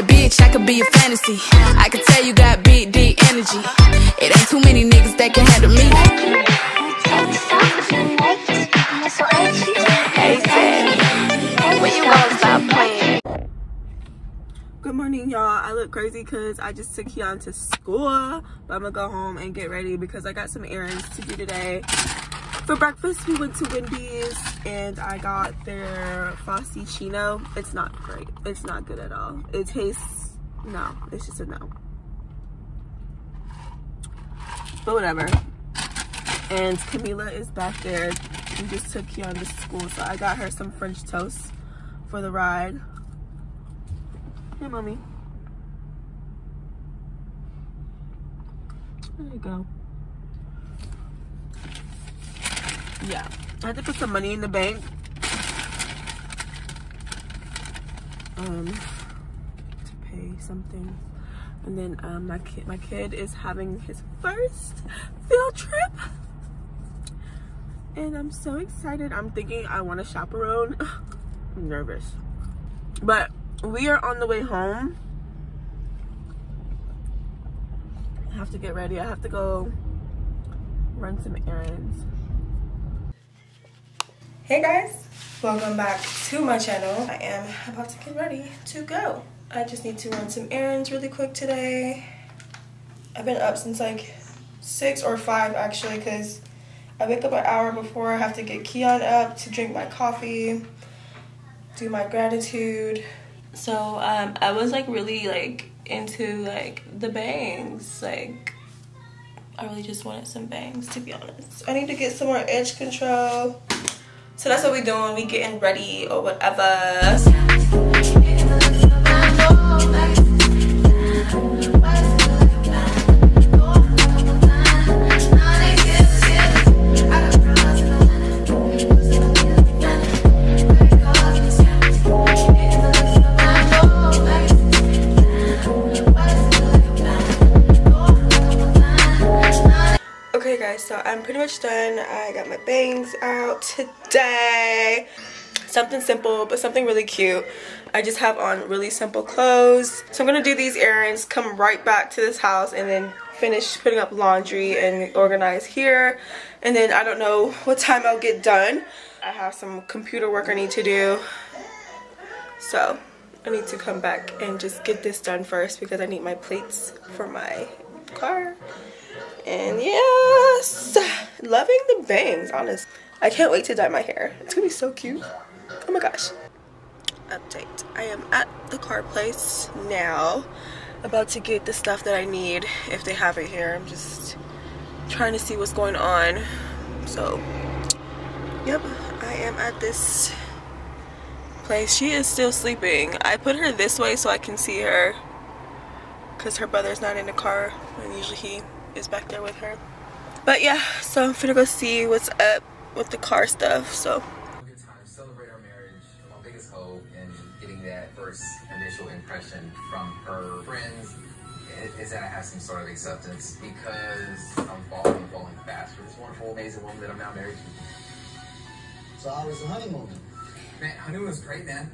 bad bitch, I could be a fantasy. I could tell you got big, deep energy. It ain't too many niggas that can handle me. Hey? Good morning, y'all. I look crazy because I just took Keon to school, but I'm gonna go home and get ready because I got some errands to do today. For breakfast, we went to Wendy's and I got their Frosty-ccino. It's not great. It's not good at all. It tastes, no, it's just a no. But whatever. And Camila is back there. We just took Keon to school, so I got her some French toast for the ride. Hey, mommy. There you go. Yeah, I had to put some money in the bank. Um, to pay something, and then um, my kid, my kid is having his first field trip, and I'm so excited. I'm thinking I want to chaperone. I'm nervous, but we are on the way home. I have to get ready. I have to go run some errands. Hey guys, welcome back to my channel. I am about to get ready to go. I just need to run some errands really quick today. I've been up since like six or five actually because I wake up an hour before I have to get Keon up to drink my coffee, do my gratitude. So um, I was like really like into like the bangs like I really just wanted some bangs to be honest. I need to get some more edge control. So that's what we're doing. We getting ready or whatever. Okay guys, so I'm pretty much done. I got my bangs out today. Something simple, but something really cute. I just have on really simple clothes. So I'm gonna do these errands, come right back to this house, and then finish putting up laundry and organize here. And then I don't know what time I'll get done. I have some computer work I need to do. So I need to come back and just get this done first because I need my plates for my car. And yes, uh, loving the bangs, honest. I can't wait to dye my hair. It's gonna be so cute. Oh my gosh. Update. I am at the car place now. About to get the stuff that I need if they have it here. I'm just trying to see what's going on. So, yep, I am at this place. She is still sleeping. I put her this way so I can see her because her brother's not in the car and usually he is back there with her. But yeah, so I'm gonna go see what's up with the car stuff. So good time, celebrate our marriage. My biggest hope in getting that first initial impression from her friends i- is that I have some sort of acceptance because I'm falling and falling fast for this wonderful, amazing woman that I'm now married to. So how was the honeymoon? Man, honeymoon was great, man.